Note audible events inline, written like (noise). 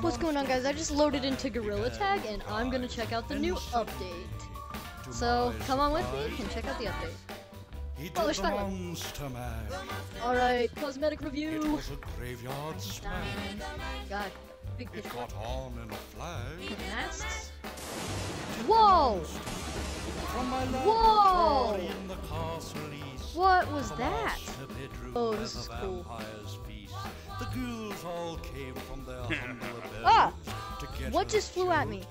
What's going on guys? I just loaded into Gorilla Tag and I'm gonna check out the new update. So come on with me and check out the update. Oh, there's the Skylar. monster mash. Alright, cosmetic review. It was a graveyard smash. God, big It got on in a flash. Masks. Whoa! Whoa! laboratory in the castle east. What was that? Oh, this is cool. (laughs) Ah! to get What just flew at me?